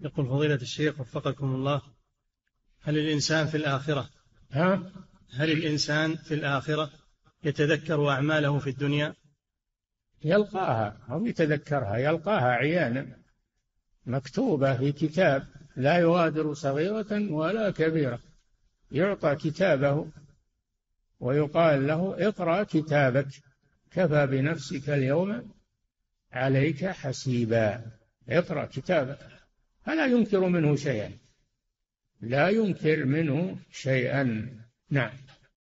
يقول فضيلة الشيخ وفقكم الله هل الإنسان في الآخرة؟ ها؟ هل الإنسان في الآخرة يتذكر أعماله في الدنيا؟ يلقاها أو يتذكرها يلقاها عيانا مكتوبة في كتاب لا يغادر صغيرة ولا كبيرة يعطى كتابه ويقال له اقرأ كتابك كفى بنفسك اليوم عليك حسيبا اقرأ كتابك. فلا ينكر منه شيئا. لا ينكر منه شيئا. نعم.